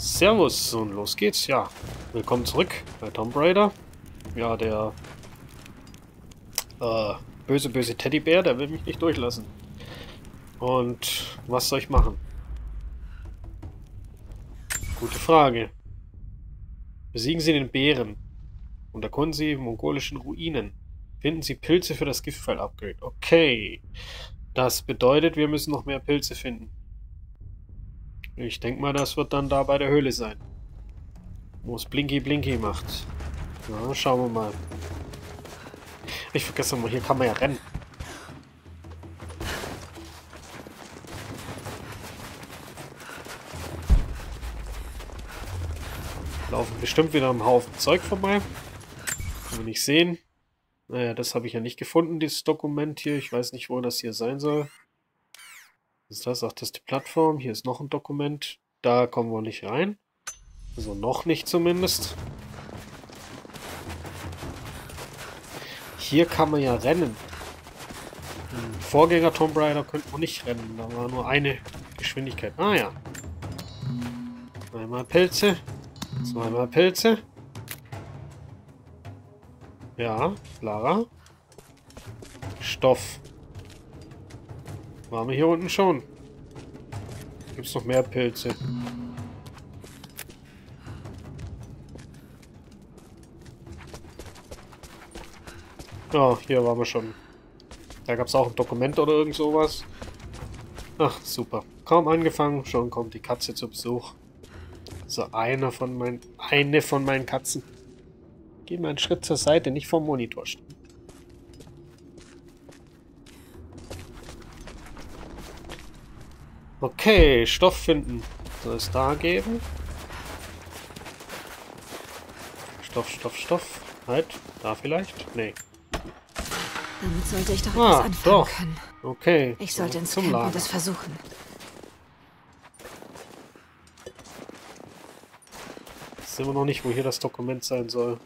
Servus und los geht's. Ja, willkommen zurück bei Tomb Raider. Ja, der äh, böse, böse Teddybär, der will mich nicht durchlassen. Und was soll ich machen? Gute Frage. Besiegen Sie den Bären und erkunden Sie mongolischen Ruinen. Finden Sie Pilze für das Giftpfeil-Upgrade. Okay. Das bedeutet, wir müssen noch mehr Pilze finden. Ich denke mal, das wird dann da bei der Höhle sein. Wo es Blinky Blinky macht. Ja, schauen wir mal. Ich vergesse mal, hier kann man ja rennen. Laufen bestimmt wieder am Haufen Zeug vorbei. Kann man nicht sehen. Naja, das habe ich ja nicht gefunden, dieses Dokument hier. Ich weiß nicht, wo das hier sein soll. Ist das? Ach, das ist die Plattform. Hier ist noch ein Dokument. Da kommen wir nicht rein. Also noch nicht zumindest. Hier kann man ja rennen. Im Vorgänger Tomb Raider könnte man nicht rennen. Da war nur eine Geschwindigkeit. Ah ja. Einmal Pilze. Zweimal Pilze. Ja, Lara. Stoff. Waren wir hier unten schon? Gibt es noch mehr Pilze? Ja, hier waren wir schon. Da gab es auch ein Dokument oder irgend sowas. Ach, super. Kaum angefangen, schon kommt die Katze zu Besuch. So, einer von meinen... Eine von meinen Katzen. Geh mal einen Schritt zur Seite, nicht vom Monitor stehen. Okay, Stoff finden. Soll es da geben? Stoff, Stoff, Stoff. Halt, da vielleicht? Nee. Damit sollte ich doch Ah, etwas anfangen doch. können. Okay. Ich sollte ins Camp und es versuchen. Wissen wir noch nicht, wo hier das Dokument sein soll.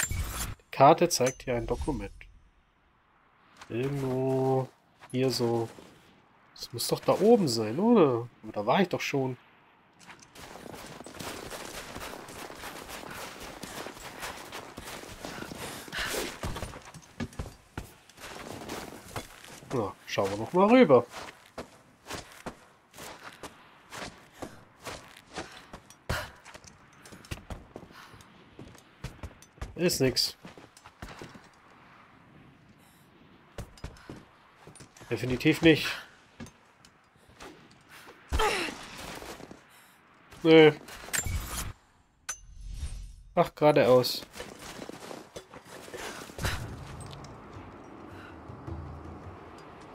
Die Karte zeigt hier ein Dokument. Irgendwo hier so. Das muss doch da oben sein, oder? Aber da war ich doch schon. Na, schauen wir noch mal rüber. Ist nix. Definitiv nicht. Nö. Ach, geradeaus.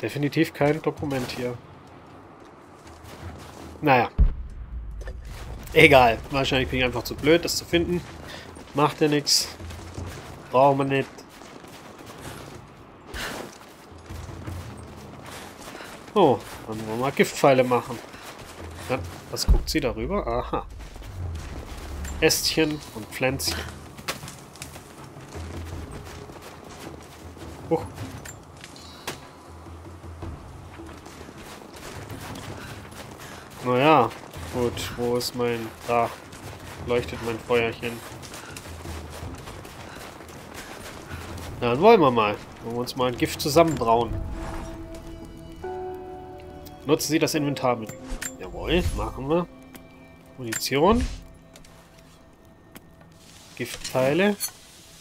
Definitiv kein Dokument hier. Naja. Egal. Wahrscheinlich bin ich einfach zu blöd, das zu finden. Macht ja nichts. Brauchen wir nicht. Oh, dann wollen wir mal Giftpfeile machen. Ja, was guckt sie darüber? Aha. Ästchen und Pflänzchen. Huch. Naja, gut. Wo ist mein... Da leuchtet mein Feuerchen. Dann wollen wir mal. Wollen wir uns mal ein Gift zusammenbrauen. Nutzen Sie das Inventarmenü. Jawohl, machen wir. Munition. Giftteile.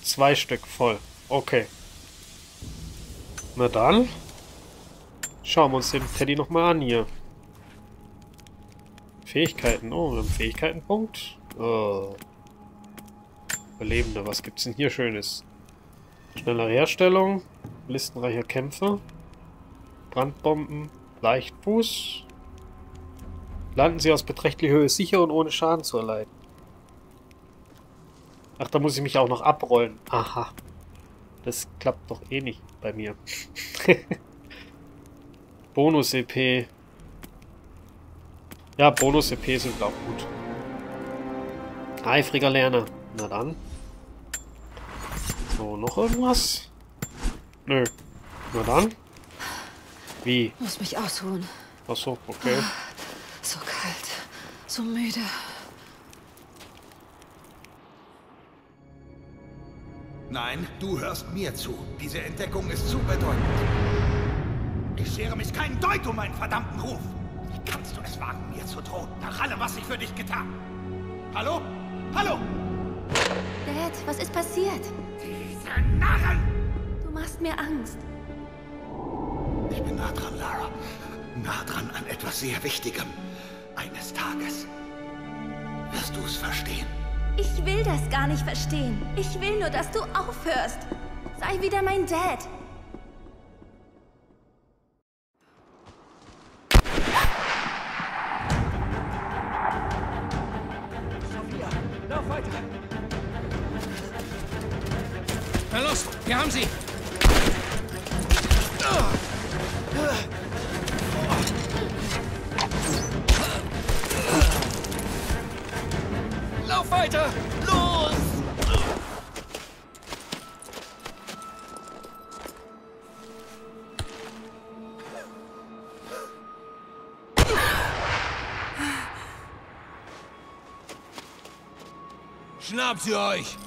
Zwei Stück voll. Okay. Na dann. Schauen wir uns den Teddy nochmal an hier. Fähigkeiten. Oh, wir haben Fähigkeitenpunkt. Oh. Überlebende. Was gibt's denn hier Schönes? Schnellere Herstellung. Listenreicher Kämpfer. Brandbomben. Leichtfuß. Landen Sie aus beträchtlicher Höhe sicher und ohne Schaden zu erleiden. Ach, da muss ich mich auch noch abrollen. Aha. Das klappt doch eh nicht bei mir. Bonus-EP. Ja, Bonus-EP sind auch gut. Eifriger Lerner. Na dann. So, noch irgendwas? Nö. Na dann. Wie? Muss mich ausruhen. Achso, okay. So kalt. zu müde. Nein, du hörst mir zu. Diese Entdeckung ist zu bedeutend. Ich schere mich keinen Deut um meinen verdammten Ruf. Wie kannst du es wagen, mir zu drohen, nach allem, was ich für dich getan? Hallo? Hallo? Dad, was ist passiert? Diese Narren! Du machst mir Angst. Ich bin nah dran, Lara. Nah dran an etwas sehr Wichtigem. Eines Tages wirst du es verstehen. Ich will das gar nicht verstehen. Ich will nur, dass du aufhörst. Sei wieder mein Dad. Lauf weiter! Na los, wir haben sie! Schnappt sie euch!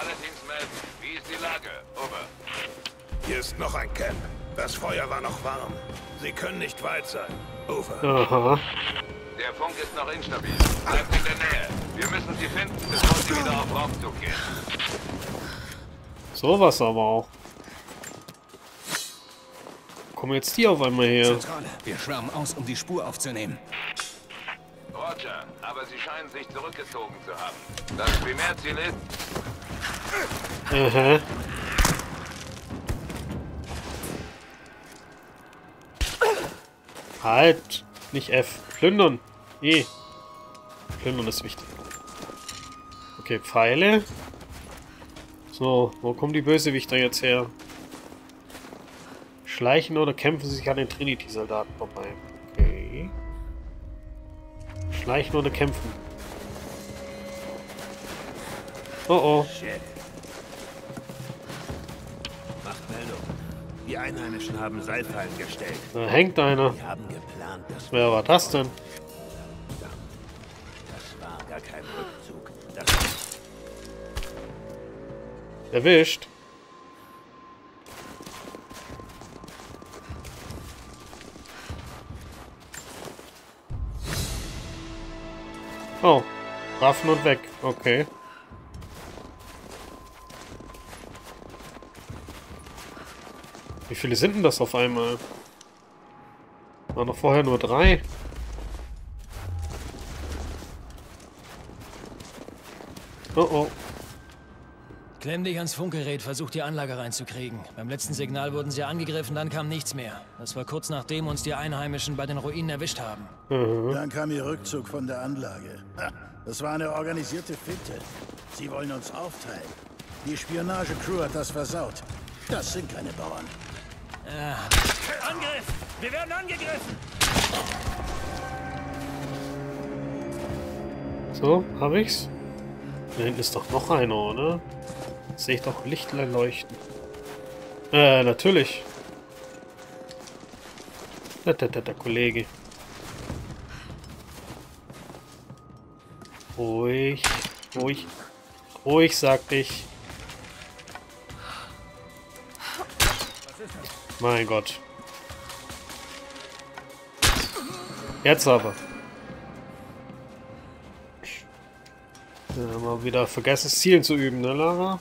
Alle Teams melden. Wie ist die Lage? Over. Hier ist noch ein Camp. Das Feuer war noch warm. Sie können nicht weit sein. Over. Aha. Der Funk ist noch instabil. Bleibt in der Nähe. Wir müssen sie finden, bevor sie wieder auf Raumzug gehen. Sowas aber auch. Kommen jetzt die auf einmal her? Zentrale, wir schwärmen aus, um die Spur aufzunehmen. Roger, aber sie scheinen sich zurückgezogen zu haben. Das Primärziel ist... Aha. Halt! Nicht F. Plündern. E. Plündern ist wichtig. Okay, Pfeile. So, wo kommen die Bösewichter jetzt her? Schleichen oder kämpfen sie sich an den Trinity-Soldaten vorbei? Okay. Schleichen oder kämpfen? Oh oh. Shit. Die Einheimischen haben Seilfallen gestellt. Da hängt einer. Die haben geplant, dass Wer war das denn? das war gar kein Rückzug. Das Erwischt. Oh. Waffen und weg. Okay. Viele sind denn das auf einmal? War noch vorher nur drei. Oh oh. Klemm dich ans Funkgerät, versuch die Anlage reinzukriegen. Beim letzten Signal wurden sie angegriffen, dann kam nichts mehr. Das war kurz nachdem uns die Einheimischen bei den Ruinen erwischt haben. Dann kam ihr Rückzug von der Anlage. Ha, Das war eine organisierte Finte. Sie wollen uns aufteilen. Die Spionagecrew hat das versaut. Das sind keine Bauern. Angriff! Wir werden angegriffen! So, hab ich's? Da hinten ist doch noch einer, oder? Sehe ich doch Lichtlein leuchten. Äh, natürlich. Da, da, da, der Kollege. Ruhig, ruhig, ruhig, sagte ich. Mein Gott. Jetzt aber. Ja, mal wieder vergessen, Zielen zu üben, ne, Lara?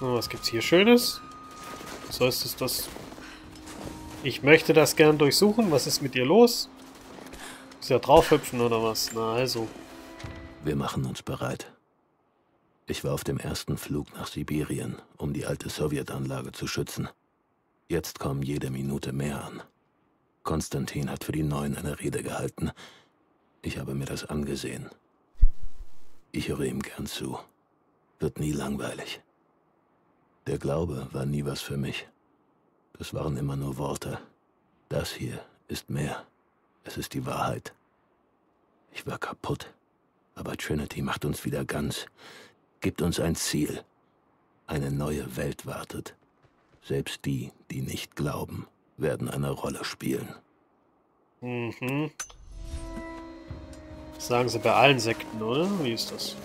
So, was gibt's hier Schönes? So ist es das. Ich möchte das gern durchsuchen. Was ist mit dir los? Ist ja draufhüpfen oder was? Na also. Wir machen uns bereit. Ich war auf dem ersten Flug nach Sibirien, um die alte Sowjetanlage zu schützen. Jetzt kommen jede Minute mehr an. Konstantin hat für die Neuen eine Rede gehalten. Ich habe mir das angesehen. Ich höre ihm gern zu. Wird nie langweilig. Der Glaube war nie was für mich. Das waren immer nur Worte. Das hier ist mehr. Es ist die Wahrheit. Ich war kaputt. Aber Trinity macht uns wieder ganz. Gibt uns ein Ziel. Eine neue Welt wartet. Selbst die, die nicht glauben, werden eine Rolle spielen. Mhm. Sagen sie bei allen Sekten, oder? Wie ist das?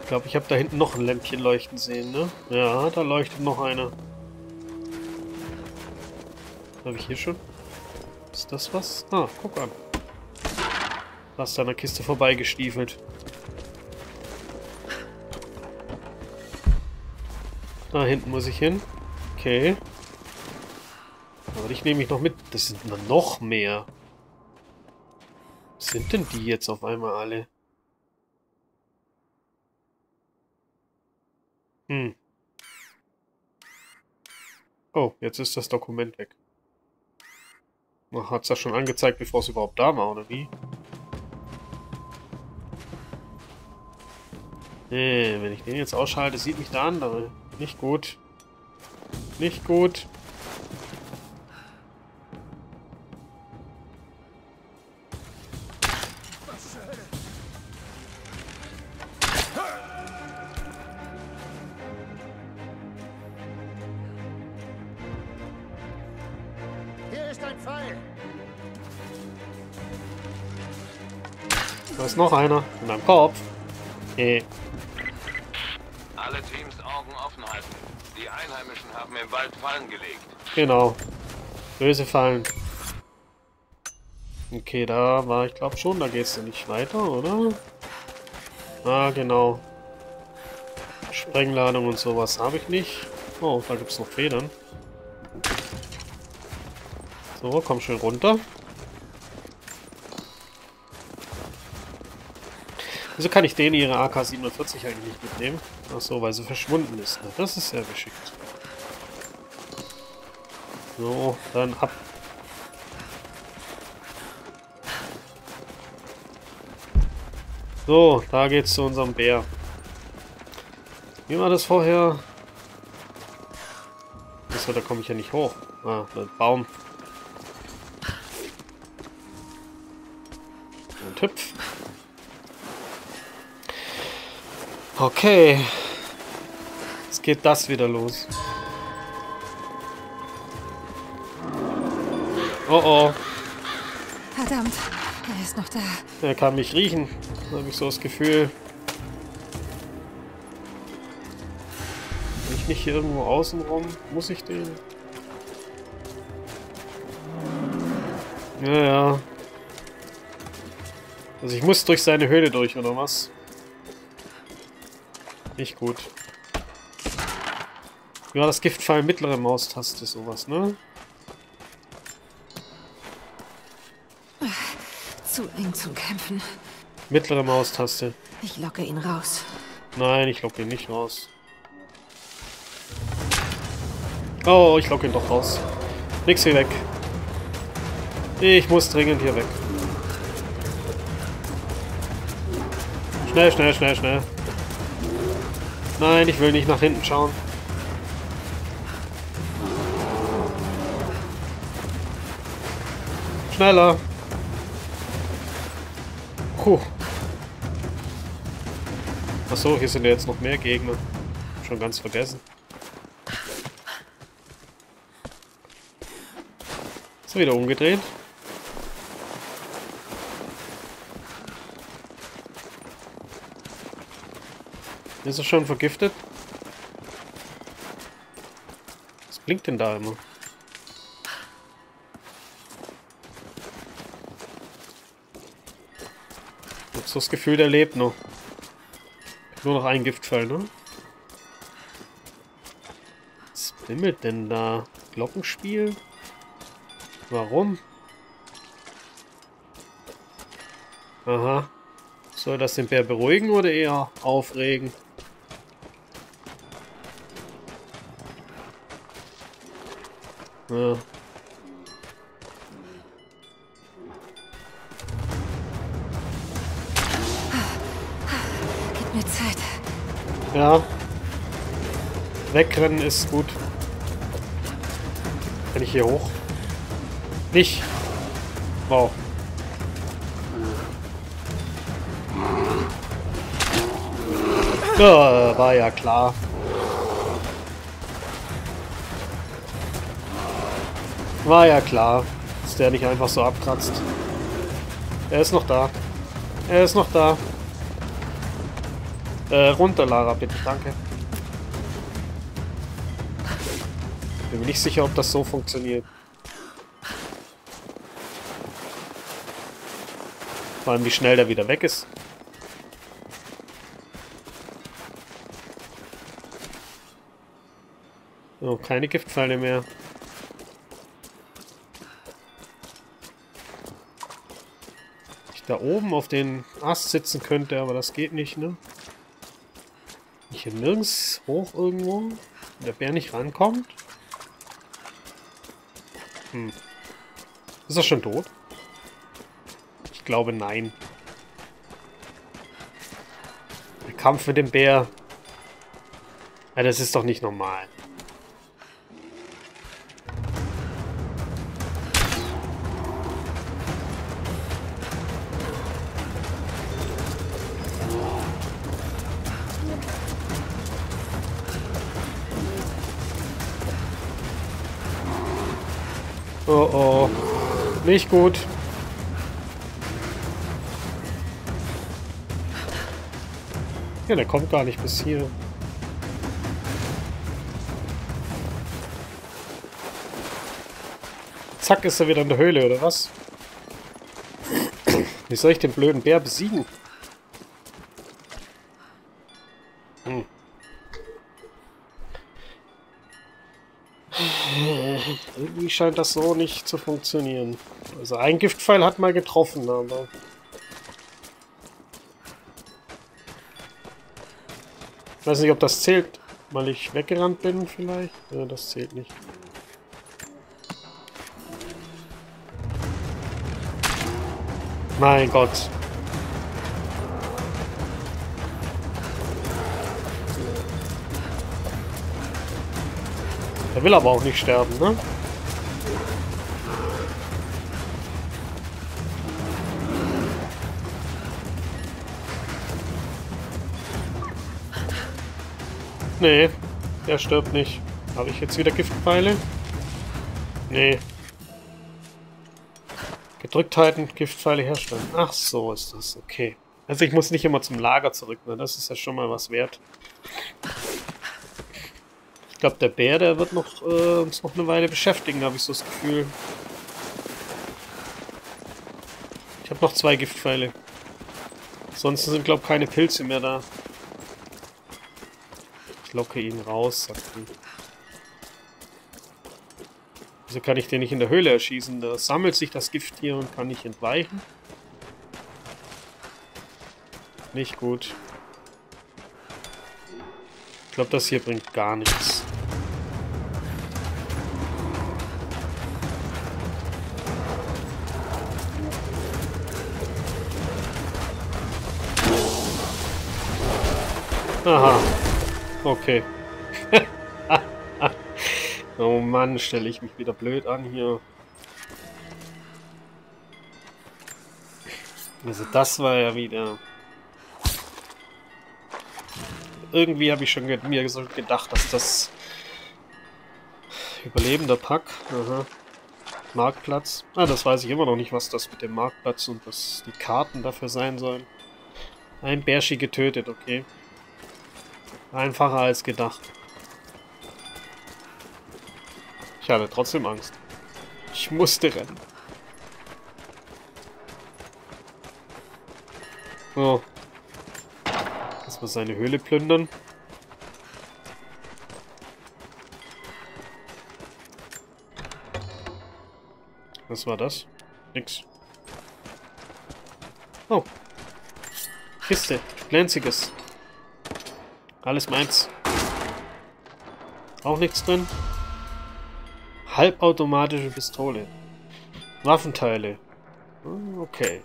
Ich glaube, ich habe da hinten noch ein Lämpchen leuchten sehen, ne? Ja, da leuchtet noch einer. Habe ich hier schon? Ist das was? Ah, guck an. Hast an der Kiste vorbeigestiefelt. Da hinten muss ich hin. Okay. Aber ich nehme mich noch mit. Das sind noch mehr. Was sind denn die jetzt auf einmal alle? Hm. Oh, jetzt ist das Dokument weg. Hat es das schon angezeigt, bevor es überhaupt da war, oder wie? Nee, wenn ich den jetzt ausschalte, sieht mich der andere. Nicht gut. Nicht gut. Hier ist ein Pfeil. Da ist noch einer. In meinem Kopf. Eh. Haben im Wald Fallen gelegt. Genau. Böse Fallen. Okay, da war ich glaube schon. Da geht's ja nicht weiter, oder? Ah, genau. Sprengladung und sowas habe ich nicht. Oh, da gibt's noch Federn. So, komm schön runter. Wieso kann ich den ihre AK-47 eigentlich nicht mitnehmen? Ach so, weil sie verschwunden ist. Ne? Das ist sehr geschickt. So, dann ab. So, da geht's zu unserem Bär. Wie war das vorher? Achso, da komme ich ja nicht hoch. Ah, ein Baum. Und hüpf. Okay. Jetzt geht das wieder los. Oh oh. Verdammt, er ist noch da. Er kann mich riechen. Da habe ich so das Gefühl. Bin ich nicht hier irgendwo außen rum? Muss ich den? Ja, ja. Also ich muss durch seine Höhle durch, oder was? Nicht gut. Ja, das Giftfall mittlere Maustaste, sowas, ne? Zu eng zum Kämpfen. Mittlere Maustaste. Ich locke ihn raus. Nein, ich locke ihn nicht raus. Oh, ich locke ihn doch raus. Nix hier weg. Ich muss dringend hier weg. Schnell, schnell, schnell, schnell. Nein, ich will nicht nach hinten schauen. Schneller. Achso, hier sind ja jetzt noch mehr Gegner. Schon ganz vergessen. Er wieder umgedreht? Ist er schon vergiftet? Was blinkt denn da immer? Ich hab so das Gefühl, der lebt noch. Nur noch ein Giftfall, ne? Was bimmelt denn da? Glockenspiel? Warum? Aha. Soll das den Bär beruhigen oder eher aufregen? Ja. Ja. Wegrennen ist gut. Kann ich hier hoch? Nicht. Wow. Ja, war ja klar. War ja klar, dass der nicht einfach so abkratzt. Er ist noch da. Er ist noch da. Äh, runter, Lara, bitte, danke. Bin mir nicht sicher, ob das so funktioniert. Vor allem, wie schnell der wieder weg ist. Oh, keine Giftpfeile mehr. Ich da oben auf den Ast sitzen könnte, aber das geht nicht, ne? Ich hier nirgends hoch irgendwo? Der Bär nicht rankommt? Hm. Ist er schon tot? Ich glaube, nein. Der Kampf mit dem Bär. Ja, das ist doch nicht normal. Oh oh. Nicht gut. Ja, der kommt gar nicht bis hier. Zack, ist er wieder in der Höhle, oder was? Wie soll ich den blöden Bär besiegen? Hm. Irgendwie scheint das so nicht zu funktionieren. Also ein Giftpfeil hat mal getroffen, aber... Ich weiß nicht, ob das zählt, weil ich weggerannt bin vielleicht. Ja, das zählt nicht. Mein Gott. Er will aber auch nicht sterben, ne? Nee, der stirbt nicht. Habe ich jetzt wieder Giftpfeile? Nee. Gedrückt halten, Giftpfeile herstellen. Ach so ist das, okay. Also ich muss nicht immer zum Lager zurück, ne? Das ist ja schon mal was wert. Ich glaube, der Bär, der wird noch, äh, uns noch eine Weile beschäftigen, habe ich so das Gefühl. Ich habe noch zwei Giftpfeile. Sonst sind, glaube ich, keine Pilze mehr da. Ich locke ihn raus, sagt sie. Wieso kann ich den nicht in der Höhle erschießen? Da sammelt sich das Gift hier und kann nicht entweichen. Nicht gut. Ich glaube, das hier bringt gar nichts. Aha. Okay. oh Mann, stelle ich mich wieder blöd an hier. Also das war ja wieder... Irgendwie habe ich schon mir so gedacht, dass das... Überlebender Pack. Aha. Marktplatz. Ah, das weiß ich immer noch nicht, was das mit dem Marktplatz und was die Karten dafür sein sollen. Ein Bärschi getötet, okay. Einfacher als gedacht. Ich hatte trotzdem Angst. Ich musste rennen. So. Lass mal seine Höhle plündern. Was war das? Nix. Oh. Kiste. Glänziges. Alles meins. Auch nichts drin. Halbautomatische Pistole. Waffenteile. Hm, Okay.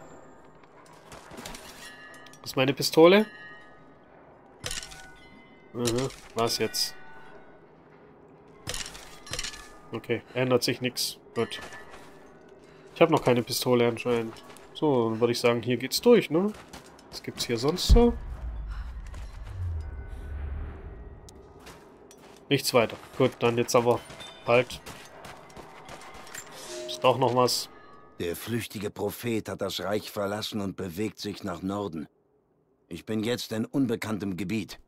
Das ist meine Pistole. Mhm. Was jetzt? Okay, ändert sich nichts. Gut. Ich habe noch keine Pistole anscheinend. So, dann würde ich sagen, hier geht's durch, ne? Was gibt's hier sonst so? Nichts weiter. Gut, dann jetzt aber halt. Ist doch noch was. Der flüchtige Prophet hat das Reich verlassen und bewegt sich nach Norden. Ich bin jetzt in unbekanntem Gebiet.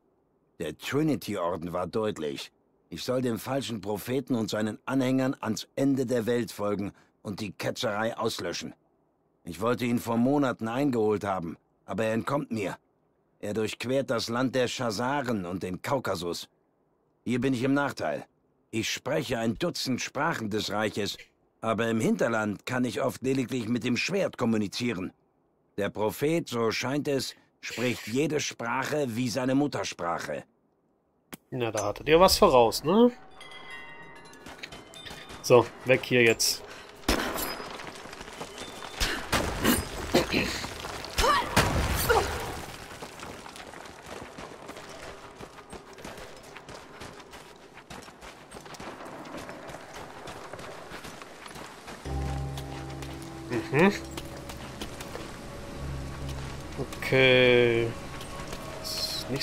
Der Trinity-Orden war deutlich. Ich soll dem falschen Propheten und seinen Anhängern ans Ende der Welt folgen und die Ketzerei auslöschen. Ich wollte ihn vor Monaten eingeholt haben, aber er entkommt mir. Er durchquert das Land der Schasaren und den Kaukasus. Hier bin ich im Nachteil. Ich spreche ein Dutzend Sprachen des Reiches, aber im Hinterland kann ich oft lediglich mit dem Schwert kommunizieren. Der Prophet, so scheint es, spricht jede Sprache wie seine Muttersprache. Na, da hattet ihr was voraus, ne? So, weg hier jetzt.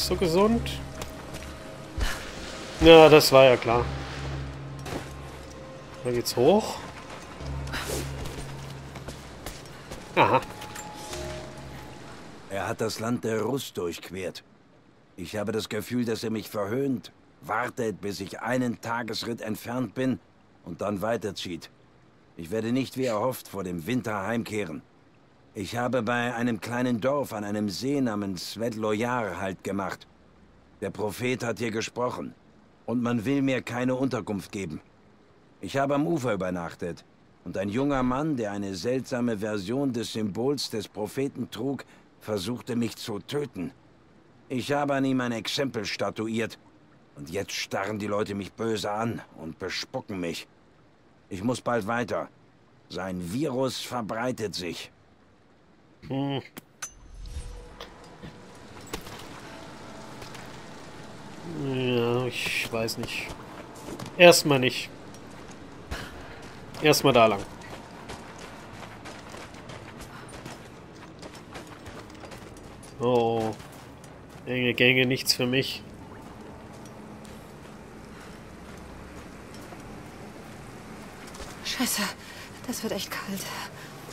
So gesund. Ja, das war ja klar. Da geht's hoch. Aha. Er hat das Land der Russ durchquert. Ich habe das Gefühl, dass er mich verhöhnt, wartet, bis ich einen Tagesritt entfernt bin und dann weiterzieht. Ich werde nicht wie erhofft vor dem Winter heimkehren. Ich habe bei einem kleinen Dorf an einem See namens Svetlojar Halt gemacht. Der Prophet hat hier gesprochen und man will mir keine Unterkunft geben. Ich habe am Ufer übernachtet und ein junger Mann, der eine seltsame Version des Symbols des Propheten trug, versuchte mich zu töten. Ich habe an ihm ein Exempel statuiert und jetzt starren die Leute mich böse an und bespucken mich. Ich muss bald weiter. Sein Virus verbreitet sich. Hm. Ja, ich weiß nicht. Erstmal nicht. Erstmal da lang. Oh. Enge Gänge, nichts für mich. Scheiße, das wird echt kalt.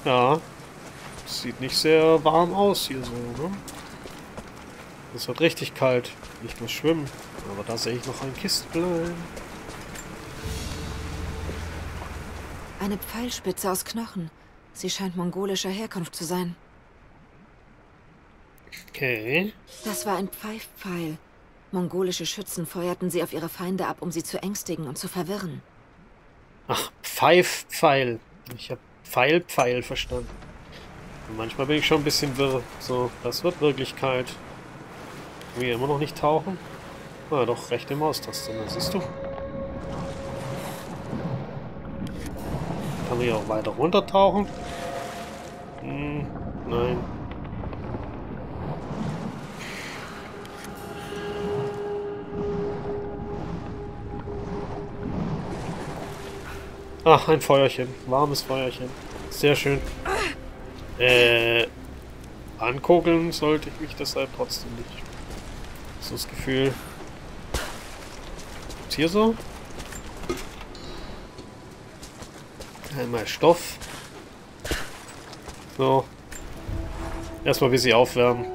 Ja. Sieht nicht sehr warm aus hier so, ne? Es wird richtig kalt. Ich muss schwimmen. Aber da sehe ich noch ein Kistlein. Eine Pfeilspitze aus Knochen. Sie scheint mongolischer Herkunft zu sein. Okay. Das war ein Pfeifpfeil. Mongolische Schützen feuerten sie auf ihre Feinde ab, um sie zu ängstigen und zu verwirren. Ach, Pfeifpfeil. Ich habe Pfeilpfeil verstanden. Und manchmal bin ich schon ein bisschen wirr. So, das wird Wirklichkeit. Wir immer noch nicht tauchen? Ah, doch, rechte Maustaste, da siehst du. Kann hier auch weiter runter tauchen? Hm, nein. Ach, ein Feuerchen. Warmes Feuerchen. Sehr schön. Äh, ankugeln sollte ich mich deshalb trotzdem nicht. So das Gefühl. Gibt's hier so? Einmal Stoff. So. Erstmal wie sie aufwärmen.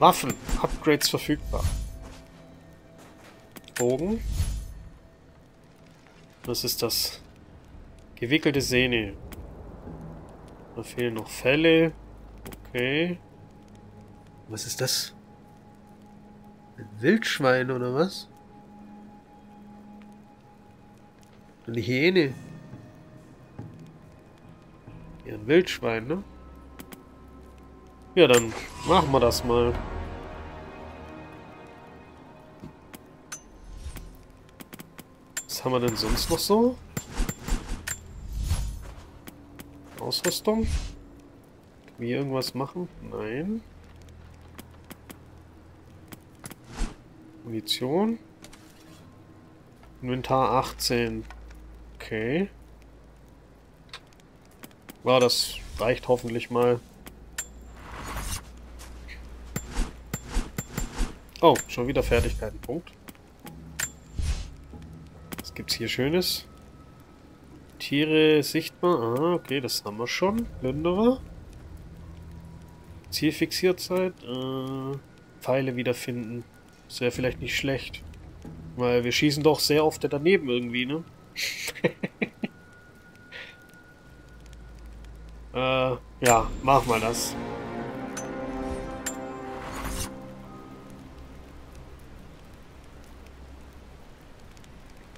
Waffen. Upgrades verfügbar. Bogen. Was ist das? Gewickelte Sehne. Da fehlen noch Fälle. Okay. Was ist das? Ein Wildschwein oder was? Eine Hyäne. Ja, Wildschwein, ne? Ja, dann machen wir das mal. Was haben wir denn sonst noch so? Ausrüstung? Können wir irgendwas machen? Nein. Munition. Inventar 18. Okay. Ja, das reicht hoffentlich mal. Oh, schon wieder Fertigkeiten. Punkt. Was gibt's hier Schönes? Tiere sichtbar. Ah, okay, das haben wir schon. Plünderer. Zielfixierzeit. Äh, Pfeile wiederfinden. Das wäre vielleicht nicht schlecht. Weil wir schießen doch sehr oft daneben irgendwie, ne? äh, ja, mach mal das.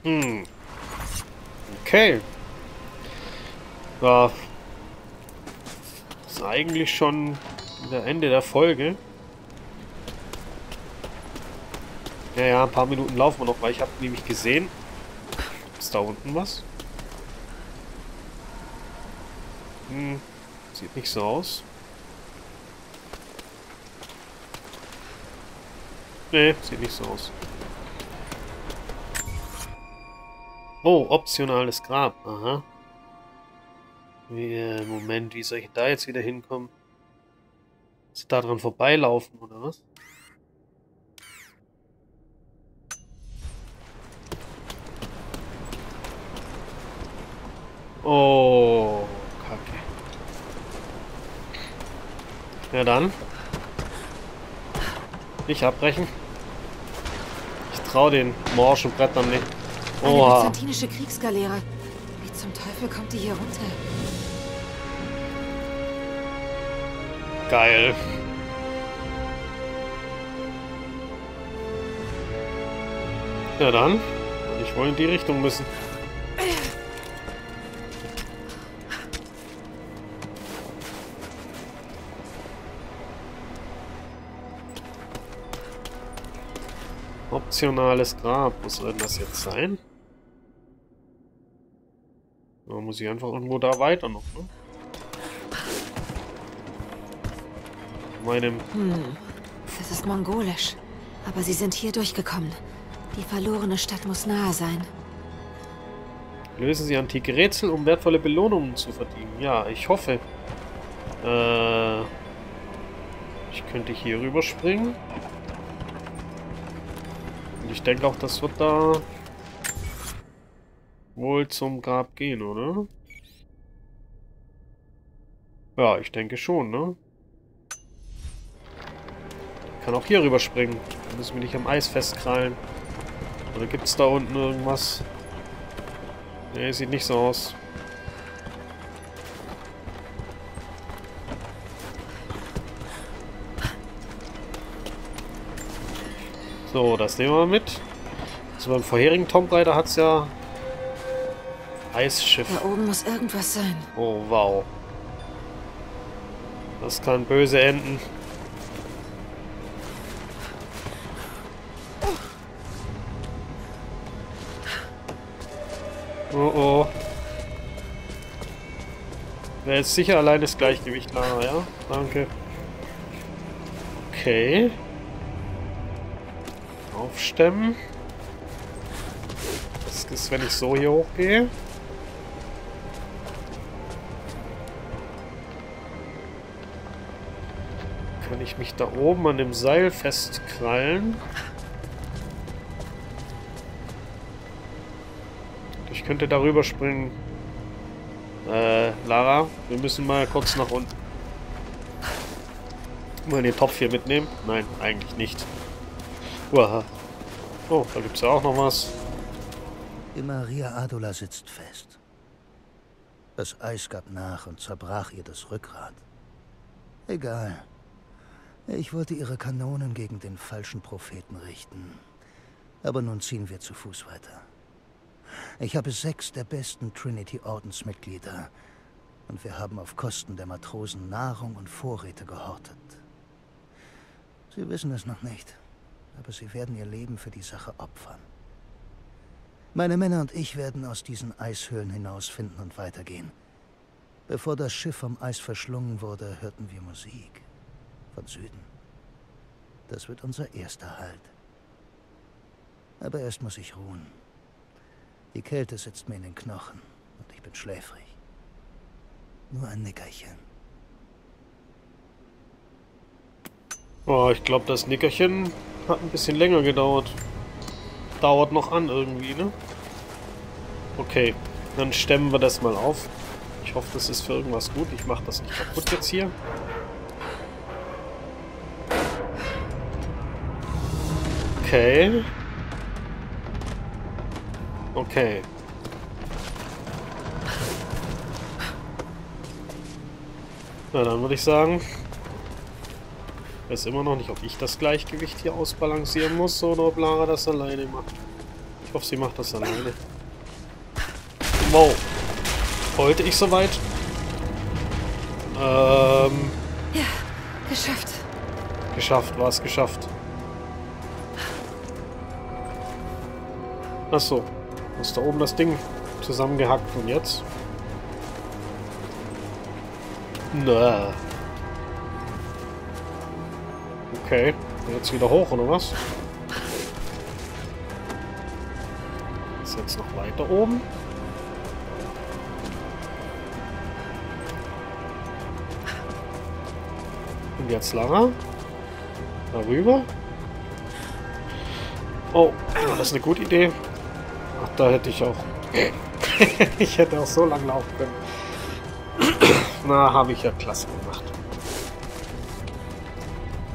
Hm. Okay. Ja. Ist eigentlich schon der Ende der Folge. Ja, ja, ein paar Minuten laufen wir noch, weil ich habe nämlich gesehen. Ist da unten was? Hm, sieht nicht so aus. Nee, sieht nicht so aus. Oh, optionales Grab. Aha. Wie, äh, Moment, wie soll ich da jetzt wieder hinkommen? Ist da dran vorbeilaufen, oder was? Oh, Kacke. Ja dann. Nicht abbrechen. Ich trau den morschen Brettern nicht. Eine byzantinische Kriegsgaleere. Wie zum Teufel kommt die hier runter? Geil. Ja dann. Ich wollte in die Richtung müssen. Optionales Grab. Was soll denn das jetzt sein? Da muss ich einfach irgendwo da weiter noch, ne? Meinem... Hm, das ist mongolisch. Aber sie sind hier durchgekommen. Die verlorene Stadt muss nahe sein. Lösen Sie antike Rätsel, um wertvolle Belohnungen zu verdienen. Ja, ich hoffe. Äh, ich könnte hier rüberspringen. Und ich denke auch, das wird da wohl zum Grab gehen, oder? Ja, ich denke schon, ne? Ich kann auch hier rüberspringen. Da müssen wir nicht am Eis festkrallen. Oder gibt es da unten irgendwas? Ne, sieht nicht so aus. So, das nehmen wir mit. Also beim vorherigen Tomb Raider hat es ja Eisschiff. Da oben muss irgendwas sein. Oh, wow. Das kann böse enden. Oh oh. Wäre jetzt sicher allein das Gleichgewicht Lara, ja? Danke. Okay. Aufstemmen. Das ist, wenn ich so hier hochgehe. Kann ich mich da oben an dem Seil festkrallen? Könnte darüber springen. Äh, Lara, wir müssen mal kurz nach unten. Mal den Topf hier mitnehmen? Nein, eigentlich nicht. Uaha. Oh, da gibt's ja auch noch was. Die Maria Adula sitzt fest. Das Eis gab nach und zerbrach ihr das Rückgrat. Egal. Ich wollte ihre Kanonen gegen den falschen Propheten richten. Aber nun ziehen wir zu Fuß weiter. Ich habe sechs der besten Trinity-Ordensmitglieder. Und wir haben auf Kosten der Matrosen Nahrung und Vorräte gehortet. Sie wissen es noch nicht, aber sie werden ihr Leben für die Sache opfern. Meine Männer und ich werden aus diesen Eishöhlen hinausfinden und weitergehen. Bevor das Schiff vom Eis verschlungen wurde, hörten wir Musik. Von Süden. Das wird unser erster Halt. Aber erst muss ich ruhen. Die Kälte sitzt mir in den Knochen und ich bin schläfrig. Nur ein Nickerchen. Oh, ich glaube, das Nickerchen hat ein bisschen länger gedauert. Dauert noch an irgendwie, ne? Okay, dann stemmen wir das mal auf. Ich hoffe, das ist für irgendwas gut. Ich mache das nicht kaputt jetzt hier. Okay. Okay. Na, dann würde ich sagen, ich weiß immer noch nicht, ob ich das Gleichgewicht hier ausbalancieren muss oder ob Lara das alleine macht. Ich hoffe, sie macht das alleine. Wow. Heute ich soweit? Ähm. Ja, geschafft. Geschafft, war es geschafft. Achso. Ist da oben das Ding zusammengehackt und jetzt? Na. Okay. Jetzt wieder hoch, oder was? Ist jetzt noch weiter oben? Und jetzt Lara? Darüber? Oh, war das eine gute Idee? Da hätte ich auch... ich hätte auch so lang laufen können. Na, habe ich ja klasse gemacht.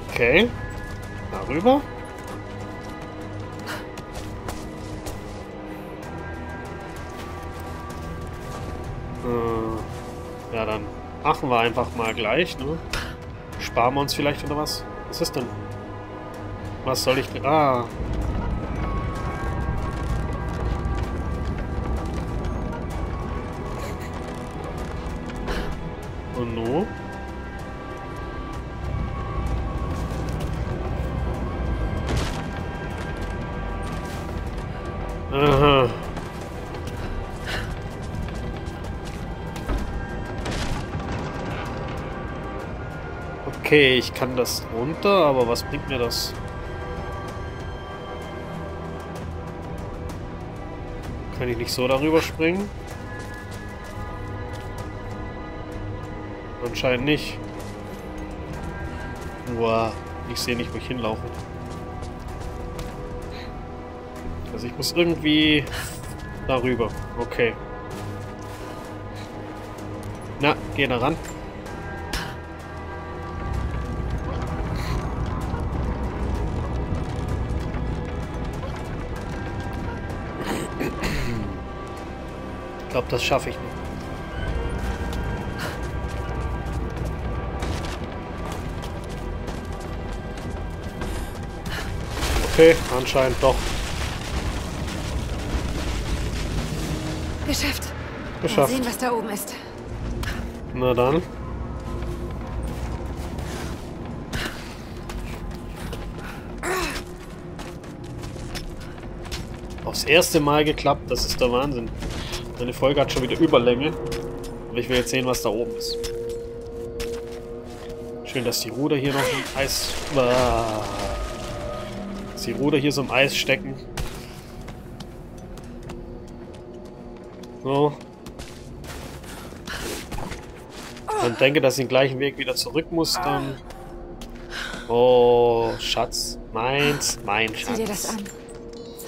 Okay. Darüber. Äh, ja, dann machen wir einfach mal gleich, ne? Sparen wir uns vielleicht oder was? Was ist denn? Was soll ich... Ah. Und nu? Aha. Okay, ich kann das runter, aber was bringt mir das? Kann ich nicht so darüber springen? Anscheinend nicht. Wow, ich sehe nicht, wo ich hinlaufe. Also ich muss irgendwie darüber. Okay. Na, geh da ran. Ich glaube, das schaffe ich nicht. Okay, anscheinend doch. Geschafft. Geschafft. Mal sehen, was da oben ist. Na dann. Aufs erste Mal geklappt, das ist der Wahnsinn. Meine Folge hat schon wieder Überlänge. Aber ich will jetzt sehen, was da oben ist. Schön, dass die Ruder hier noch im Eis... Ah. Die Ruder hier so im Eis stecken. So. Dann denke, dass ich den gleichen Weg wieder zurück muss, dann... Oh, Schatz. Meins, mein Schatz. Sieh dir das an.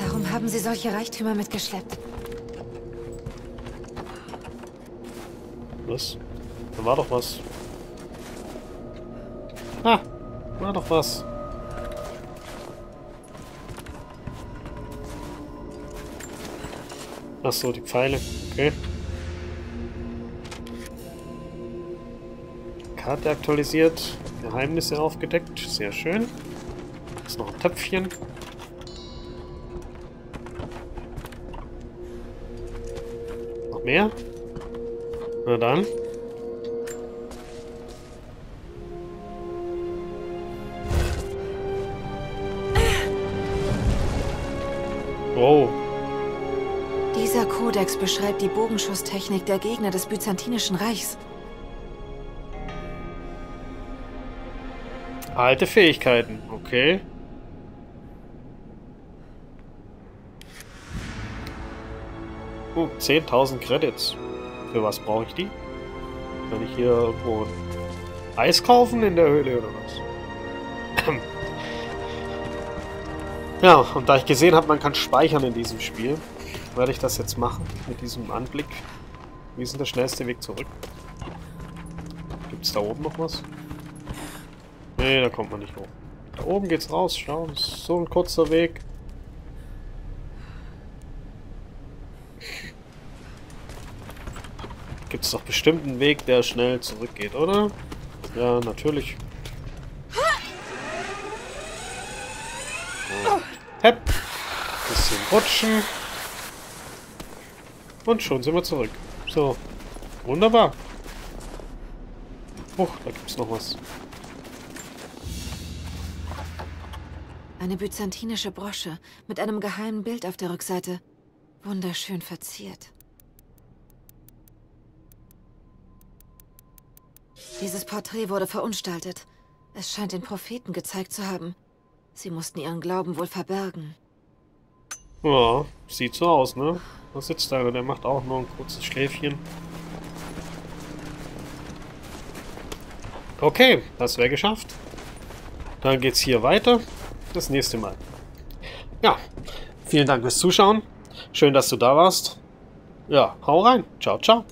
Warum haben sie solche Reichtümer mitgeschleppt? Was? Da war doch was. Ah, war doch was. Ach so, die Pfeile. Okay. Karte aktualisiert. Geheimnisse aufgedeckt. Sehr schön. Ist noch ein Töpfchen. Noch mehr? Na dann. Kodex beschreibt die Bogenschusstechnik der Gegner des Byzantinischen Reichs. Alte Fähigkeiten, okay. Oh, 10.000 Credits. Für was brauche ich die? Kann ich hier irgendwo Eis kaufen in der Höhle oder was? ja, und da ich gesehen habe, man kann speichern in diesem Spiel, werde ich das jetzt machen mit diesem Anblick. Wie ist denn der schnellste Weg zurück? Gibt es da oben noch was? Nee, da kommt man nicht hoch. Da oben geht's raus, schau, das ist so ein kurzer Weg. Gibt es doch bestimmt einen Weg, der schnell zurückgeht, oder? Ja, natürlich. Und hepp. Bisschen rutschen. Und schon sind wir zurück. So. Wunderbar. Huch, da gibt's noch was. Eine byzantinische Brosche mit einem geheimen Bild auf der Rückseite. Wunderschön verziert. Dieses Porträt wurde verunstaltet. Es scheint den Propheten gezeigt zu haben. Sie mussten ihren Glauben wohl verbergen. Ja, sieht so aus, ne? Da sitzt einer, der macht auch nur ein kurzes Schläfchen. Okay, das wäre geschafft. Dann geht's hier weiter. Das nächste Mal. Ja, vielen Dank fürs Zuschauen. Schön, dass du da warst. Ja, hau rein. Ciao, ciao.